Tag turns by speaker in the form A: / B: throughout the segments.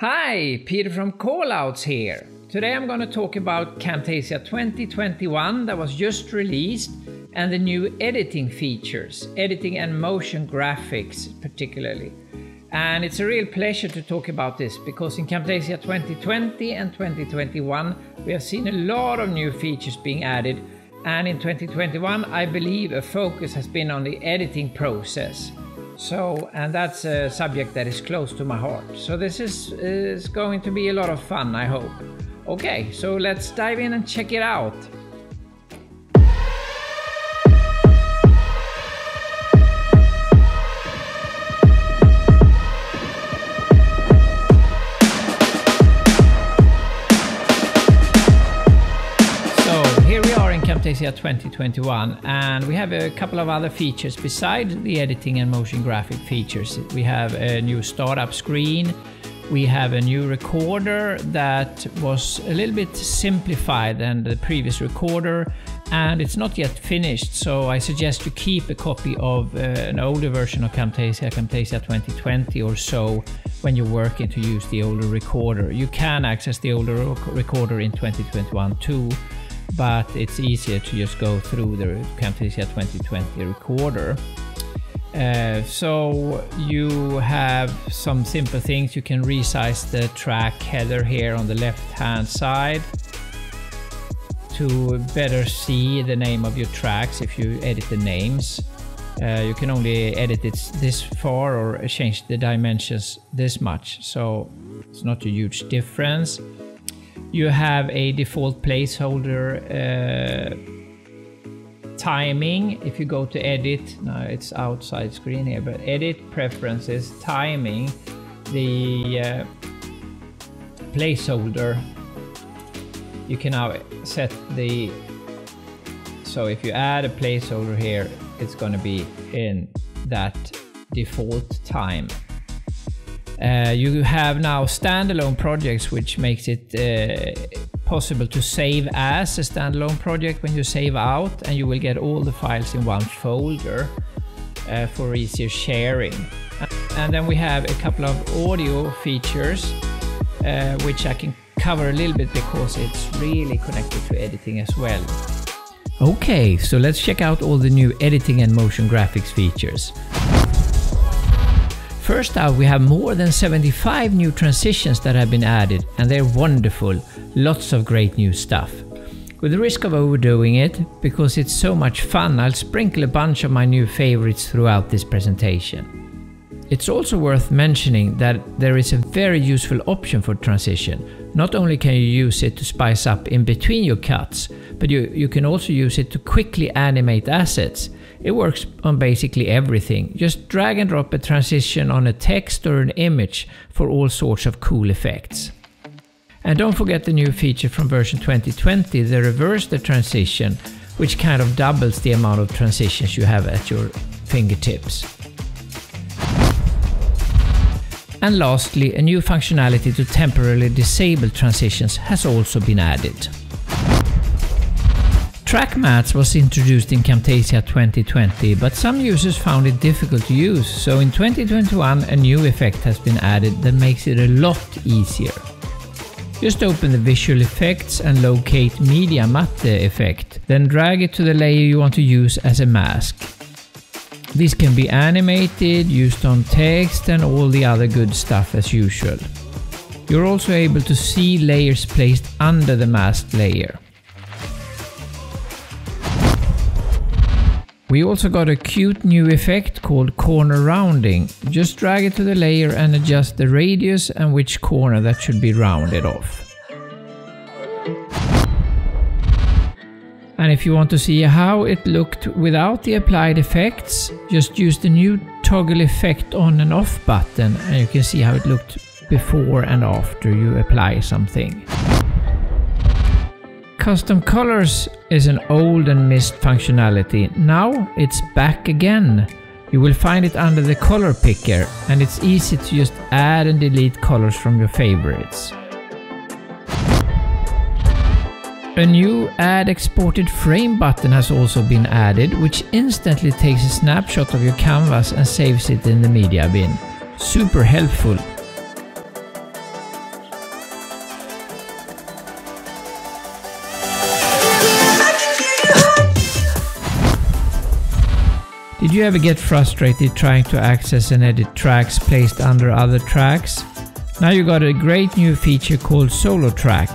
A: Hi, Peter from Callouts here. Today I'm going to talk about Camtasia 2021 that was just released and the new editing features, editing and motion graphics particularly. And it's a real pleasure to talk about this because in Camtasia 2020 and 2021 we have seen a lot of new features being added and in 2021 I believe a focus has been on the editing process. So, and that's a subject that is close to my heart. So this is, is going to be a lot of fun, I hope. Okay, so let's dive in and check it out. Camtasia 2021 and we have a couple of other features besides the editing and motion graphic features. We have a new startup screen, we have a new recorder that was a little bit simplified than the previous recorder and it's not yet finished so I suggest you keep a copy of uh, an older version of Camtasia, Camtasia 2020 or so when you're working to use the older recorder. You can access the older recorder in 2021 too but it's easier to just go through the Camtasia 2020 recorder. Uh, so you have some simple things. You can resize the track header here on the left hand side to better see the name of your tracks if you edit the names. Uh, you can only edit it this far or change the dimensions this much, so it's not a huge difference you have a default placeholder uh, timing. If you go to edit, now it's outside screen here, but edit preferences, timing, the uh, placeholder, you can now set the, so if you add a placeholder here, it's going to be in that default time. Uh, you have now standalone projects, which makes it uh, possible to save as a standalone project when you save out, and you will get all the files in one folder uh, for easier sharing. And then we have a couple of audio features, which I can cover a little bit because it's really connected to editing as well. Okay, so let's check out all the new editing and motion graphics features. First out, we have more than 75 new transitions that have been added, and they're wonderful. Lots of great new stuff. With the risk of overdoing it, because it's so much fun, I'll sprinkle a bunch of my new favorites throughout this presentation. It's also worth mentioning that there is a very useful option for transition. Not only can you use it to spice up in between your cuts, but you, you can also use it to quickly animate assets. It works on basically everything. Just drag and drop a transition on a text or an image for all sorts of cool effects. And don't forget the new feature from version 2020, the reverse the transition, which kind of doubles the amount of transitions you have at your fingertips. And lastly, a new functionality to temporarily disable transitions has also been added. Track mattes was introduced in Camtasia 2020, but some users found it difficult to use, so in 2021 a new effect has been added that makes it a lot easier. Just open the visual effects and locate media matte effect, then drag it to the layer you want to use as a mask. This can be animated, used on text and all the other good stuff as usual. You're also able to see layers placed under the masked layer. We also got a cute new effect called corner rounding. Just drag it to the layer and adjust the radius and which corner that should be rounded off. And if you want to see how it looked without the applied effects, just use the new toggle effect on and off button and you can see how it looked before and after you apply something. Custom colors is an old and missed functionality. Now it's back again. You will find it under the color picker and it's easy to just add and delete colors from your favorites. A new add exported frame button has also been added which instantly takes a snapshot of your canvas and saves it in the media bin. Super helpful Did you ever get frustrated trying to access and edit tracks placed under other tracks? Now you got a great new feature called Solo Track.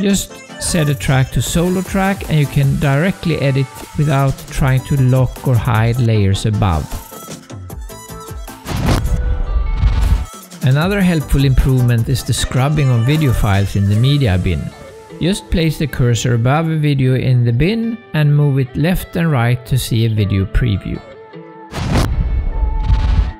A: Just set a track to Solo Track and you can directly edit without trying to lock or hide layers above. Another helpful improvement is the scrubbing of video files in the media bin. Just place the cursor above a video in the bin and move it left and right to see a video preview.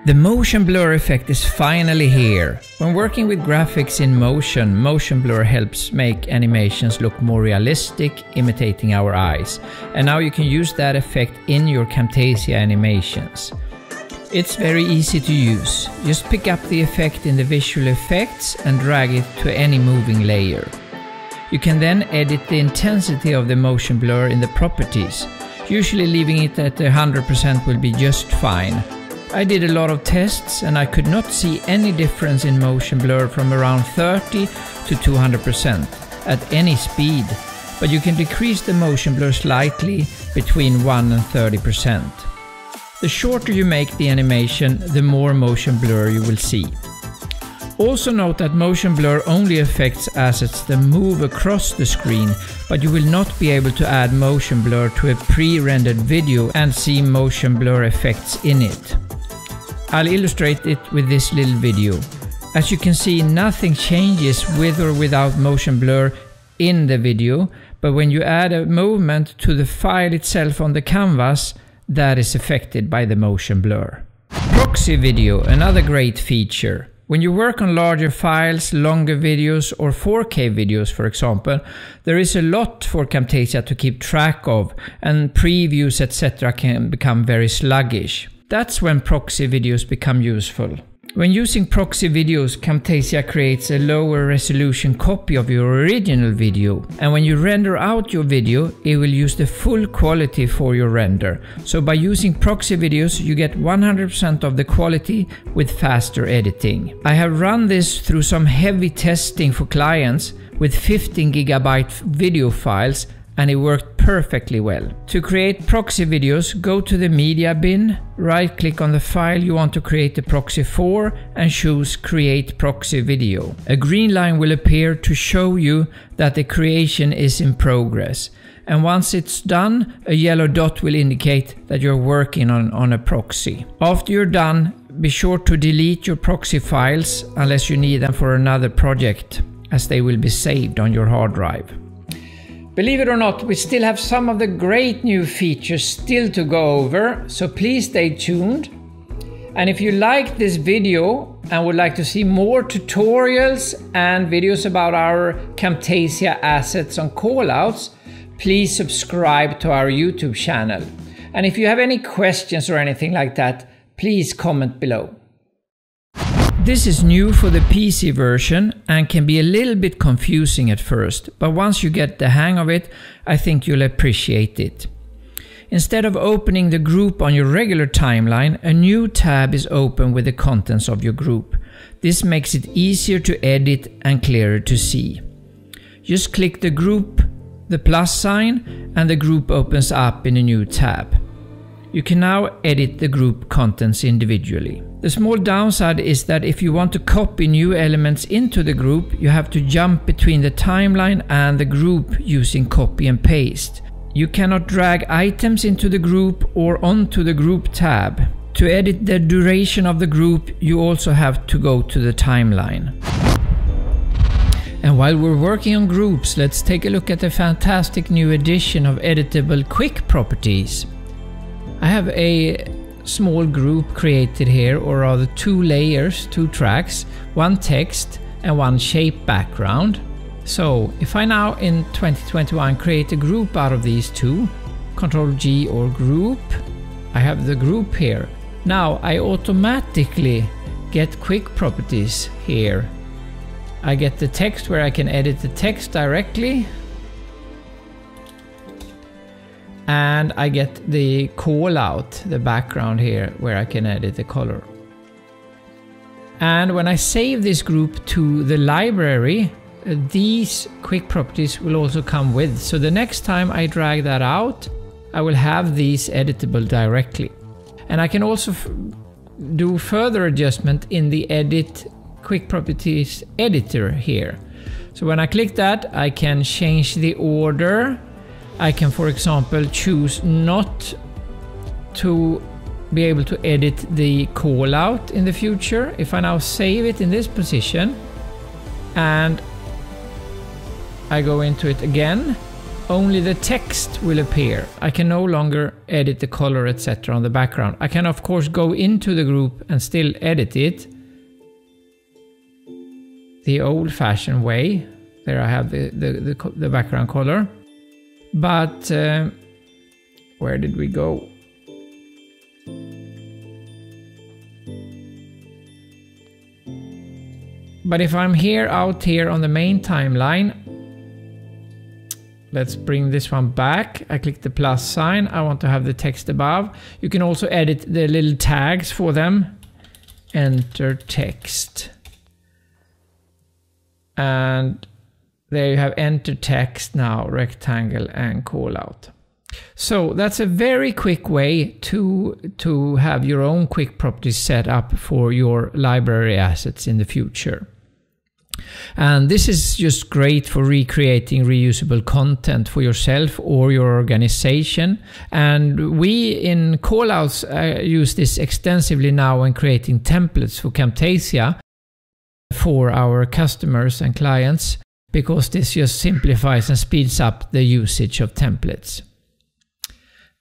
A: The motion blur effect is finally here. When working with graphics in motion, motion blur helps make animations look more realistic, imitating our eyes. And now you can use that effect in your Camtasia animations. It's very easy to use. Just pick up the effect in the visual effects and drag it to any moving layer. You can then edit the intensity of the motion blur in the properties. Usually leaving it at 100% will be just fine. I did a lot of tests and I could not see any difference in motion blur from around 30 to 200% at any speed, but you can decrease the motion blur slightly between 1 and 30%. The shorter you make the animation, the more motion blur you will see. Also note that motion blur only affects assets that move across the screen, but you will not be able to add motion blur to a pre-rendered video and see motion blur effects in it. I'll illustrate it with this little video. As you can see, nothing changes with or without motion blur in the video, but when you add a movement to the file itself on the canvas, that is affected by the motion blur. Proxy video, another great feature. When you work on larger files, longer videos or 4K videos for example, there is a lot for Camtasia to keep track of and previews etc can become very sluggish. That's when proxy videos become useful. When using proxy videos, Camtasia creates a lower resolution copy of your original video. And when you render out your video, it will use the full quality for your render. So by using proxy videos, you get 100% of the quality with faster editing. I have run this through some heavy testing for clients with 15 gigabyte video files and it worked perfectly well. To create proxy videos, go to the media bin, right click on the file you want to create the proxy for and choose create proxy video. A green line will appear to show you that the creation is in progress. And once it's done, a yellow dot will indicate that you're working on, on a proxy. After you're done, be sure to delete your proxy files unless you need them for another project, as they will be saved on your hard drive. Believe it or not, we still have some of the great new features still to go over, so please stay tuned. And if you liked this video and would like to see more tutorials and videos about our Camtasia assets on callouts, please subscribe to our YouTube channel. And if you have any questions or anything like that, please comment below. This is new for the PC version and can be a little bit confusing at first, but once you get the hang of it, I think you'll appreciate it. Instead of opening the group on your regular timeline, a new tab is open with the contents of your group. This makes it easier to edit and clearer to see. Just click the group, the plus sign, and the group opens up in a new tab. You can now edit the group contents individually. The small downside is that if you want to copy new elements into the group, you have to jump between the timeline and the group using copy and paste. You cannot drag items into the group or onto the group tab. To edit the duration of the group, you also have to go to the timeline. And while we're working on groups, let's take a look at the fantastic new addition of editable quick properties. I have a small group created here, or rather two layers, two tracks, one text and one shape background. So if I now in 2021 create a group out of these two, Control G or group, I have the group here. Now I automatically get quick properties here. I get the text where I can edit the text directly and I get the call out, the background here, where I can edit the color. And when I save this group to the library, uh, these quick properties will also come with. So the next time I drag that out, I will have these editable directly. And I can also do further adjustment in the edit quick properties editor here. So when I click that, I can change the order. I can, for example, choose not to be able to edit the call out in the future. If I now save it in this position and I go into it again, only the text will appear. I can no longer edit the color etc on the background. I can of course go into the group and still edit it the old fashioned way. There I have the, the, the, the background color. But uh, where did we go? But if I'm here out here on the main timeline, let's bring this one back. I click the plus sign. I want to have the text above. You can also edit the little tags for them. Enter text. And there you have enter text now, rectangle and call out. So that's a very quick way to, to have your own quick properties set up for your library assets in the future. And this is just great for recreating reusable content for yourself or your organization. And we in callouts uh, use this extensively now when creating templates for Camtasia for our customers and clients because this just simplifies and speeds up the usage of templates.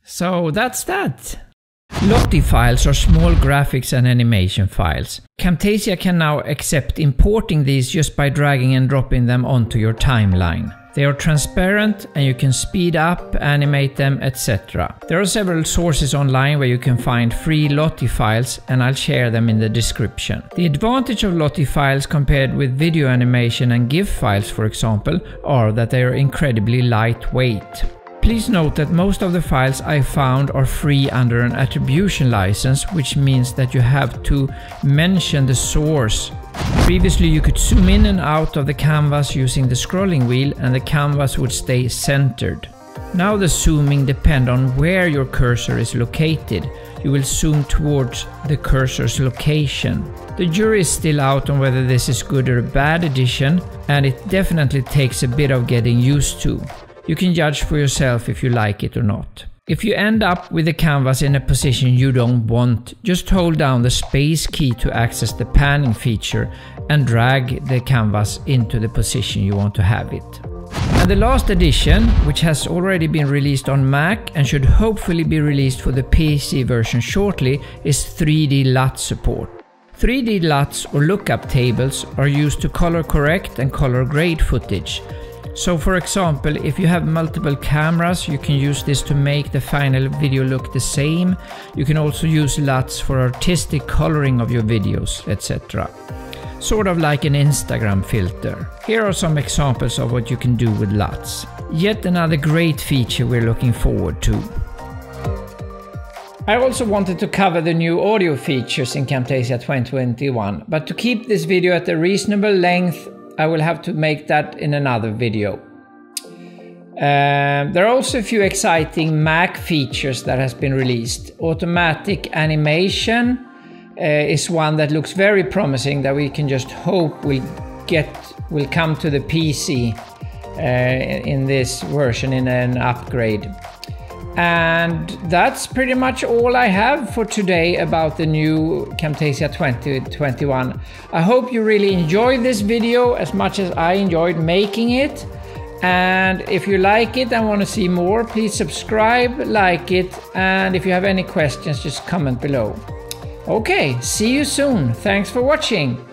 A: So that's that. Lottie files are small graphics and animation files. Camtasia can now accept importing these just by dragging and dropping them onto your timeline. They are transparent and you can speed up, animate them, etc. There are several sources online where you can find free Lottie files and I'll share them in the description. The advantage of Lottie files compared with video animation and GIF files for example are that they are incredibly lightweight. Please note that most of the files I found are free under an attribution license, which means that you have to mention the source. Previously you could zoom in and out of the canvas using the scrolling wheel and the canvas would stay centered. Now the zooming depend on where your cursor is located. You will zoom towards the cursor's location. The jury is still out on whether this is good or a bad addition and it definitely takes a bit of getting used to. You can judge for yourself if you like it or not. If you end up with the canvas in a position you don't want, just hold down the space key to access the panning feature and drag the canvas into the position you want to have it. And the last edition, which has already been released on Mac and should hopefully be released for the PC version shortly, is 3D LUT support. 3D LUTs or lookup tables are used to color correct and color grade footage, so for example, if you have multiple cameras, you can use this to make the final video look the same. You can also use LUTs for artistic coloring of your videos, etc. Sort of like an Instagram filter. Here are some examples of what you can do with LUTs. Yet another great feature we're looking forward to. I also wanted to cover the new audio features in Camtasia 2021, but to keep this video at a reasonable length I will have to make that in another video. Uh, there are also a few exciting Mac features that has been released. Automatic animation uh, is one that looks very promising that we can just hope will get will come to the PC uh, in this version in an upgrade. And that's pretty much all I have for today about the new Camtasia 2021. I hope you really enjoyed this video as much as I enjoyed making it. And if you like it and want to see more, please subscribe, like it, and if you have any questions, just comment below. Okay, see you soon. Thanks for watching.